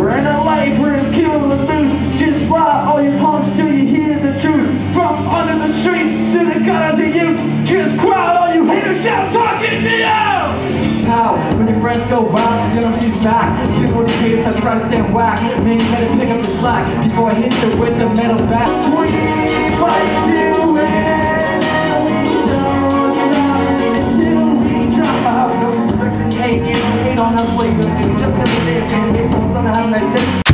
We're in a life where it's kill and lose. Just fly all your punks till you hear the truth. From under the streets to the gutters of you. Just crowd all you haters shout talking to you. How when your friends go wild, you don't see back. Keep what he hates, I try to stand whack. Man, you better pick up the slack before I hit you with the no